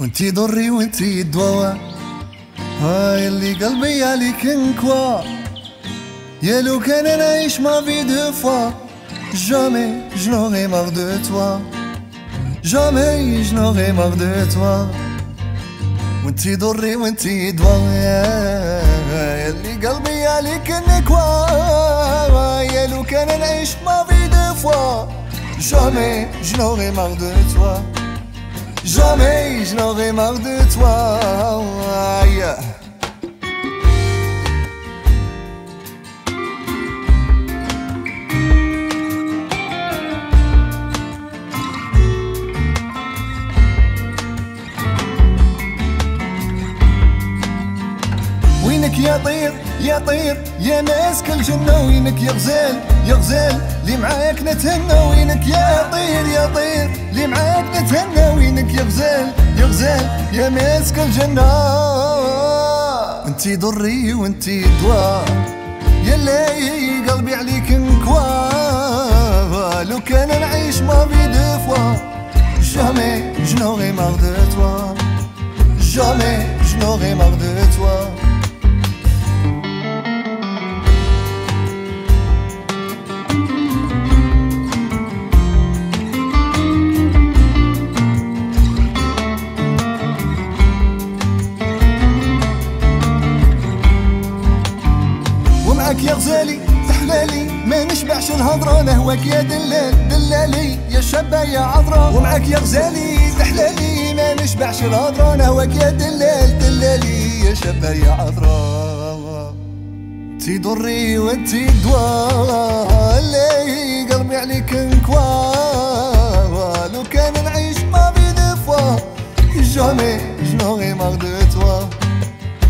وانتي ضري وانتي الدواء هاي اللي قلبي عليك انكوى يا لو كان نعيش ما في deux fois Jamais je n'aurai marre de toi. Jamais je n'aurai marre de toi. وانتي ضري وانتي دواء اللي قلبي عليك انكوى يا لو كان نعيش ما في deux fois Jamais je n'aurai marre de toi. Jamais je n'aurai marre de toi. وينك يا طير يا طير يا ماسك الجنة وينك يا غزال يا غزال اللي معاك نتهنى. وينك يا طير يا طير اللي معاك نتهنى. غزال يا ماسك الجنة. انتي ضري وانتي دواء يا لي قلبي عليك انكوى. لو كان نعيش ما في deux fois Jamais je n'aurai marre de toi Jamais je n'aurai marre ومعك يا غزالي تحلالي. ما نشبعش الهضرة نهواك يا دلال. دلالي يا شابة يا عذرا ومعك يا غزالي تحلالي. ما نشبعش الهضرة نهواك يا دلال. دلالي يا شابة يا عذرا انتي ضري وانتي دواء. اللي قلبي عليك انكوا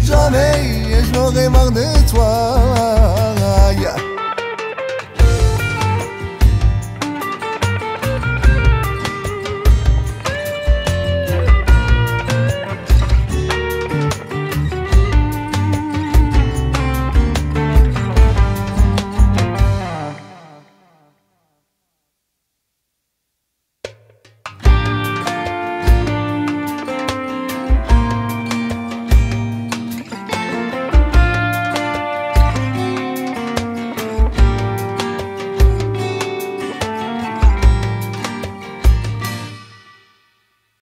jamais et je n'aurai marre de toi.